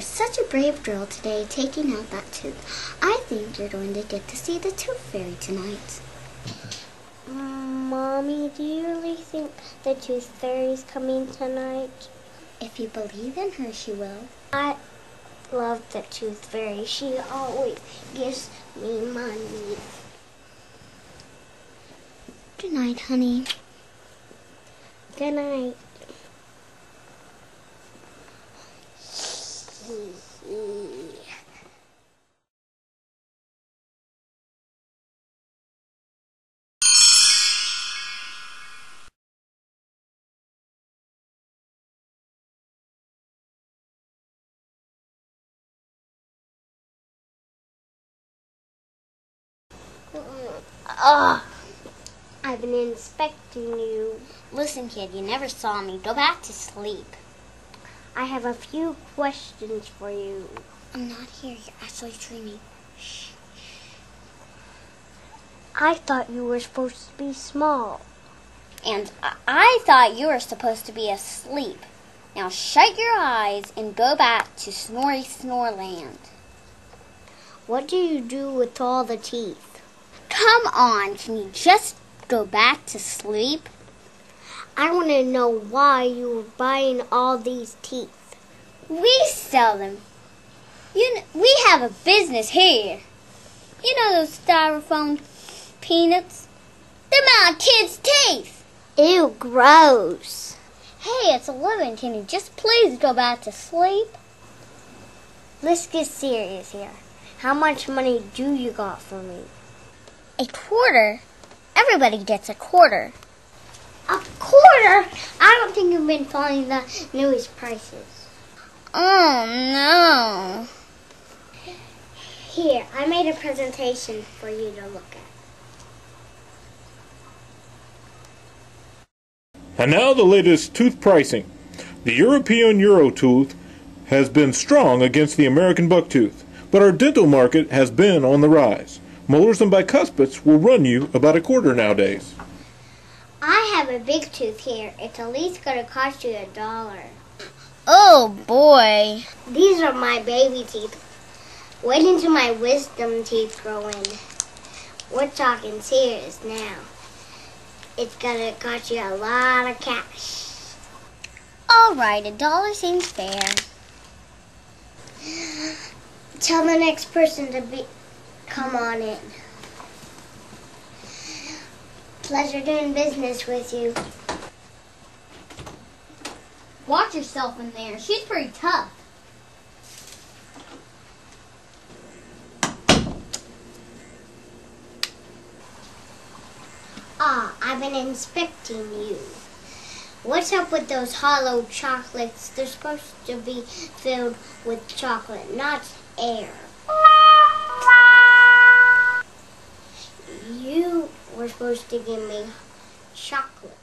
such a brave girl today taking out that tooth. I think you're going to get to see the tooth fairy tonight. Mommy, do you really think the tooth fairy's coming tonight? If you believe in her, she will. I love the tooth fairy. She always gives me money. Good night, honey. Good night. Ugh. I've been inspecting you. Listen, kid, you never saw me. Go back to sleep. I have a few questions for you. I'm not here. You're actually dreaming. Shh. I thought you were supposed to be small. And I, I thought you were supposed to be asleep. Now shut your eyes and go back to Snorri Snorland. What do you do with all the teeth? Come on, can you just go back to sleep? I want to know why you were buying all these teeth. We sell them. You kn- we have a business here. You know those styrofoam peanuts? They're my kids' teeth. Ew, gross. Hey, it's 11. Can you just please go back to sleep? Let's get serious here. How much money do you got for me? A quarter? Everybody gets a quarter. A quarter? I don't think you've been following the newest prices. Oh no. Here, I made a presentation for you to look at. And now the latest tooth pricing. The European Euro tooth has been strong against the American bucktooth, but our dental market has been on the rise. Molars and bicuspids will run you about a quarter nowadays. I have a big tooth here. It's at least going to cost you a dollar. Oh boy. These are my baby teeth. Wait until my wisdom teeth grow in. We're talking serious now. It's gonna cost you a lot of cash. All right, a dollar seems fair. Tell the next person to be come on in. Pleasure doing business with you. Watch yourself in there. She's pretty tough. Ah, I've been inspecting you. What's up with those hollow chocolates? They're supposed to be filled with chocolate, not air. You were supposed to give me chocolate.